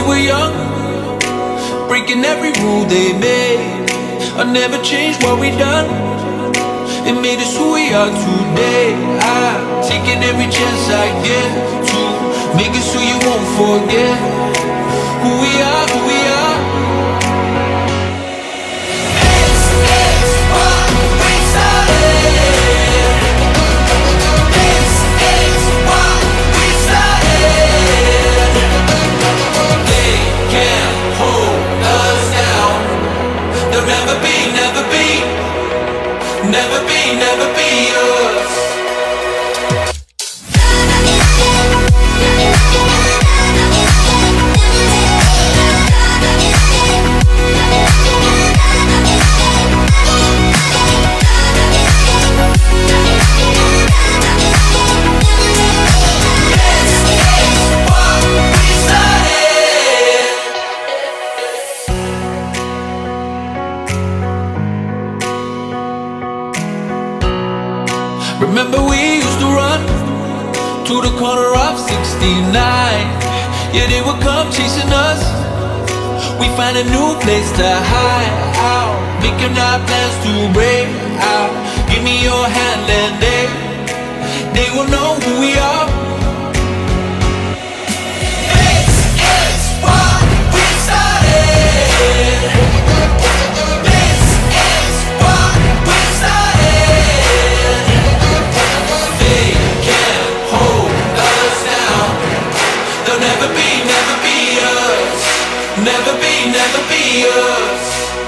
were young, breaking every rule they made. I never changed what we done. It made us who we are today. I'm taking every chance I get to make us who you won't forget. Remember we used to run to the corner of 69 Yeah, they would come chasing us. We find a new place to hide out. Making our plans to break out. Give me your hand and they They will know who we are They'll never be, never be us. Never be, never be us.